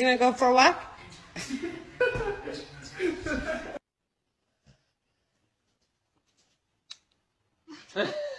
is he gonna go for a walk?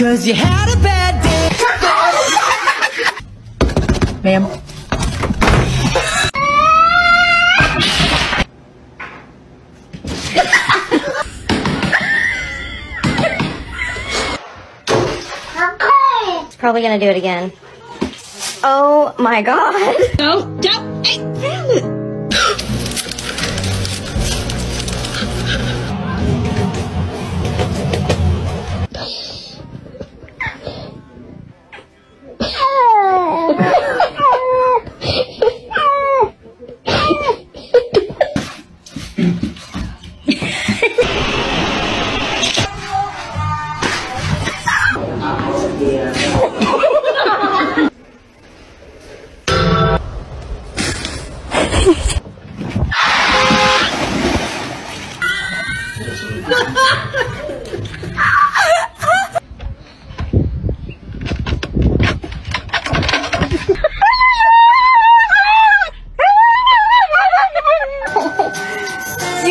Cause you had a bad day. Ma'am. He's probably gonna do it again. Oh my god. No, don't. You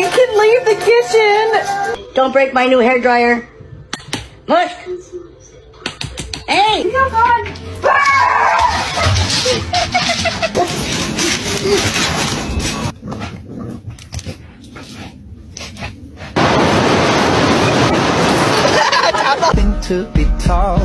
can leave the kitchen. Don't break my new hair dryer. Nothing to be told.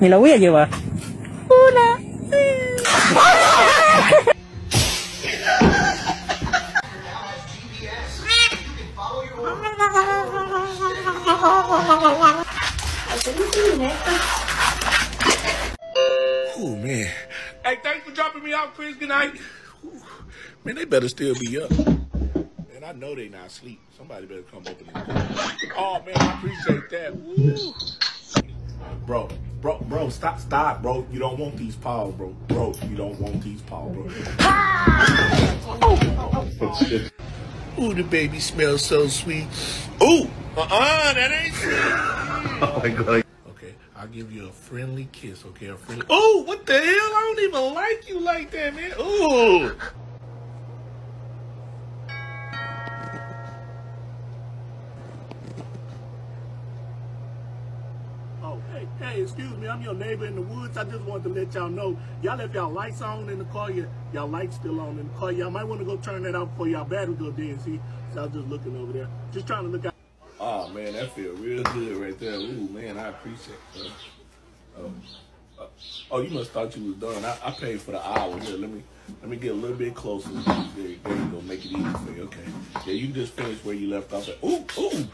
Me la voy a llevar. Man, they better still be up. Man, I know they not asleep. Somebody better come open door. Oh man, I appreciate that. Woo. Bro, bro, bro, stop, stop, bro. You don't want these paws, bro. Bro, you don't want these paws, bro. Ooh, the baby smells so sweet. Ooh, uh-uh, that ain't sweet. Oh my god. Okay, I'll give you a friendly kiss, okay? A friendly. Oh, what the hell? I don't even like you like that, man. Ooh. Hey, excuse me. I'm your neighbor in the woods. I just wanted to let y'all know. Y'all left y'all lights on in the car. Y'all lights still on in the car. Y'all might want to go turn that off before y'all battery go dead. See? So I was just looking over there. Just trying to look out. Oh, man, that feel real good right there. Ooh, man, I appreciate that. Oh, uh, oh, you must thought you was done. I, I paid for the hour. Here, let me let me get a little bit closer. There, there you go. Make it easy for you. Okay. Yeah, you just finished where you left off. Ooh, ooh,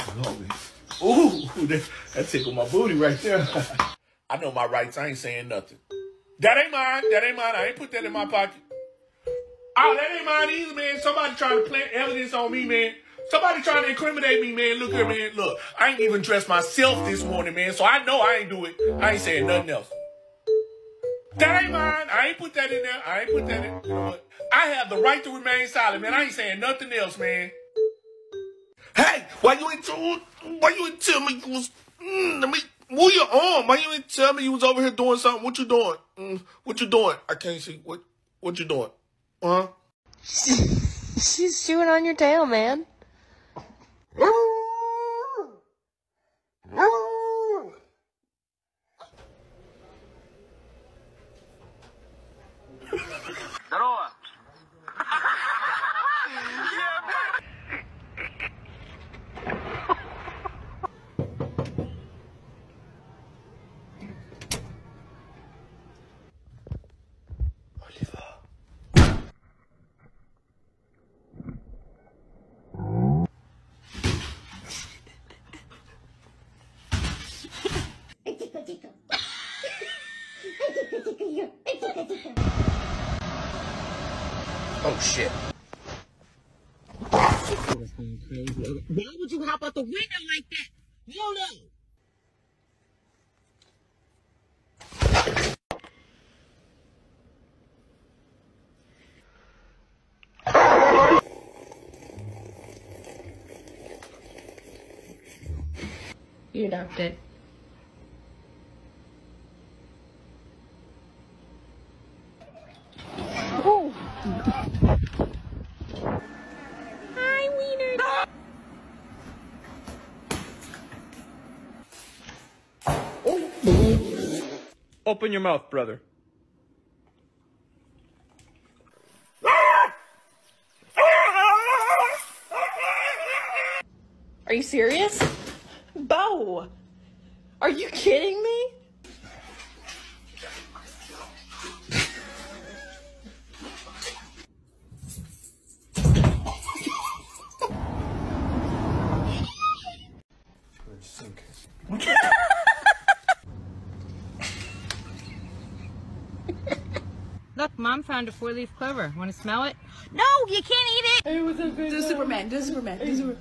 ooh, that, that tickled my booty right there. I know my rights. I ain't saying nothing. That ain't mine. That ain't mine. I ain't put that in my pocket. Oh, that ain't mine either, man. Somebody trying to plant evidence on me, man. Somebody trying to incriminate me, man. Look here, man. Look, I ain't even dressed myself this morning, man. So I know I ain't do it. I ain't saying nothing else. That ain't mine. I ain't put that in there. I ain't put that in. You know? I have the right to remain silent, man. I ain't saying nothing else, man. Hey, why you ain't told? Why you ain't tell me you was? Mm, let me move your arm. Why you ain't tell me you was over here doing something? What you doing? Mm, what you doing? I can't see. What What you doing? Huh? She's chewing on your tail, man. Oh shit. Why would you hop out the window like that? Yolo! You adopted. Hi, Open your mouth, brother. Are you serious? Bo! Are you kidding me? Look, Mom found a four-leaf clover. Want to smell it? No, you can't eat it. Do Superman. Do Superman. Do Superman.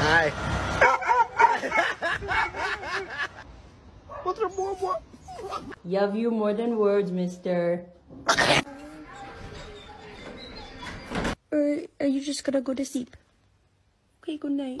Hi. Love you more than words, mister. are you just gonna go to sleep? Okay, good night.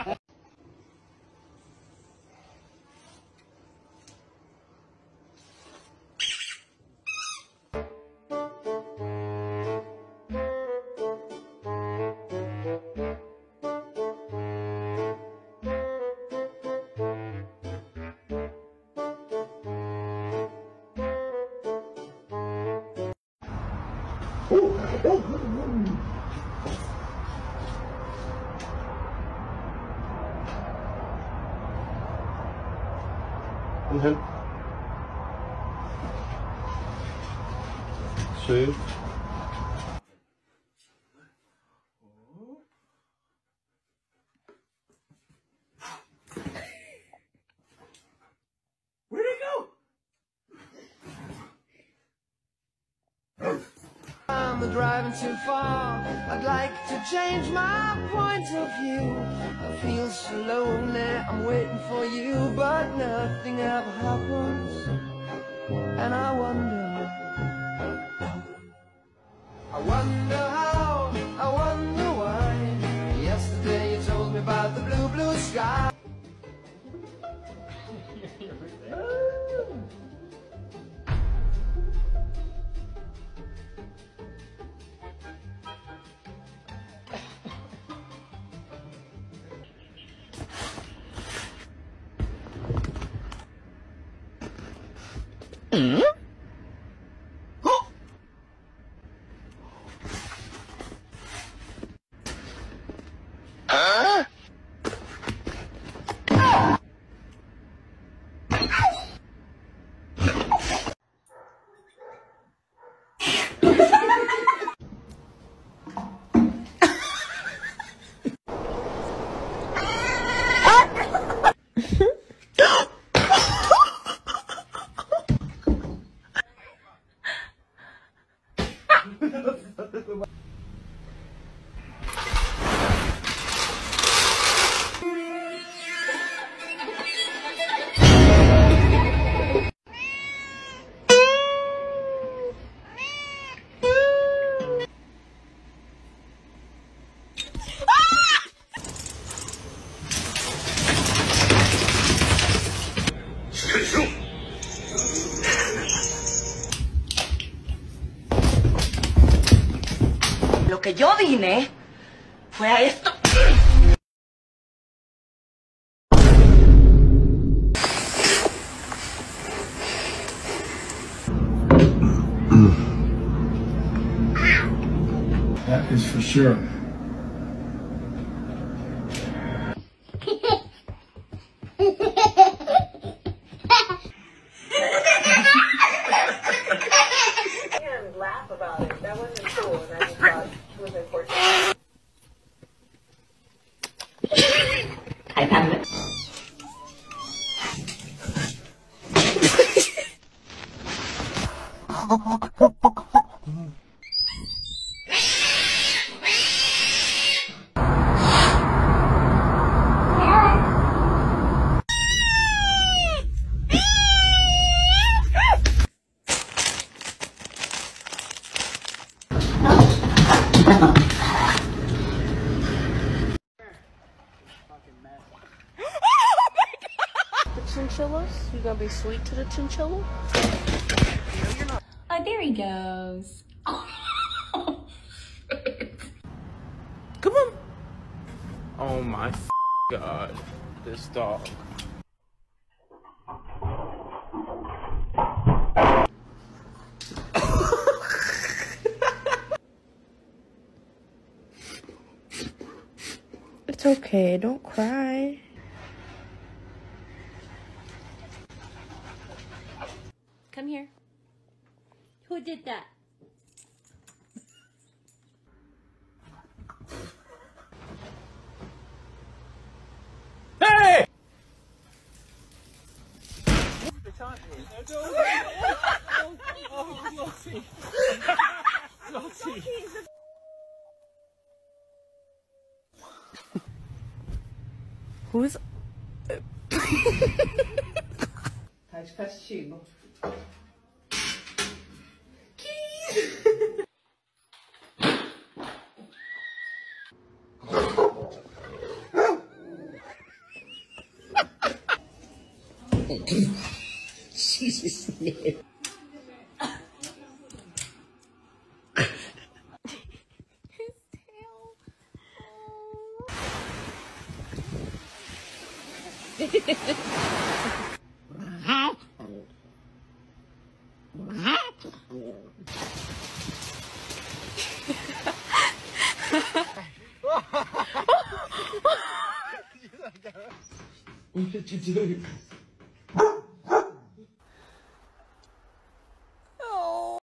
10。I'm driving too far. I'd like to change my point of view. I feel so lonely, I'm waiting for you, but nothing ever happens. And I wonder. I wonder 嗯？Fue esto. That is for sure. Oh, chinchillas? You gonna be sweet to the chinchilla? Oh, there he goes. Come on. Oh my f- god. This dog. It's okay, don't cry. Who did that? Hey! Who's... 네. 진짜